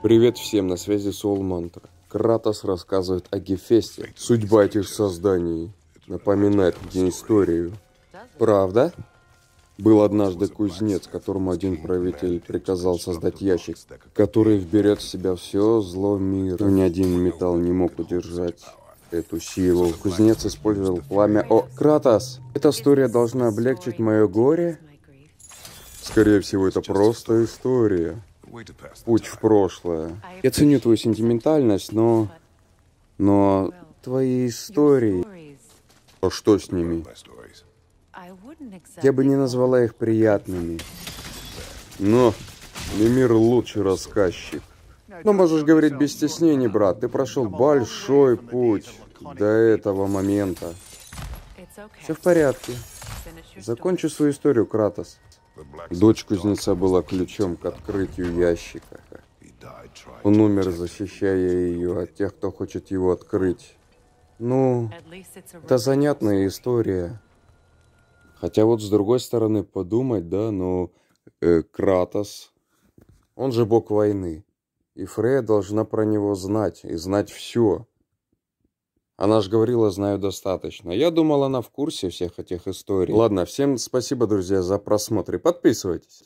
Привет всем, на связи Soul Mantra. Кратос рассказывает о Гефесте. Судьба этих созданий напоминает мне историю. Правда? Был однажды кузнец, которому один правитель приказал создать ящик, который вберет в себя все зло мира. Но ни один металл не мог удержать эту силу. Кузнец использовал пламя. О, Кратос! Эта история должна облегчить мое горе? Скорее всего, это просто история. Путь в прошлое. Я ценю твою сентиментальность, но... Но твои истории... А что с ними? Я бы не назвала их приятными. Но Мимир лучший рассказчик. Но можешь говорить без стеснений, брат. Ты прошел большой путь до этого момента. Все в порядке. Закончу свою историю, Кратос. Дочь кузнеца была ключом к открытию ящика. Он умер, защищая ее от тех, кто хочет его открыть. Ну, это занятная история. Хотя вот с другой стороны подумать, да, но э, Кратос, он же бог войны. И Фрея должна про него знать, и знать все. Она же говорила, знаю достаточно. Я думал, она в курсе всех этих историй. Ладно, всем спасибо, друзья, за просмотр. И подписывайтесь.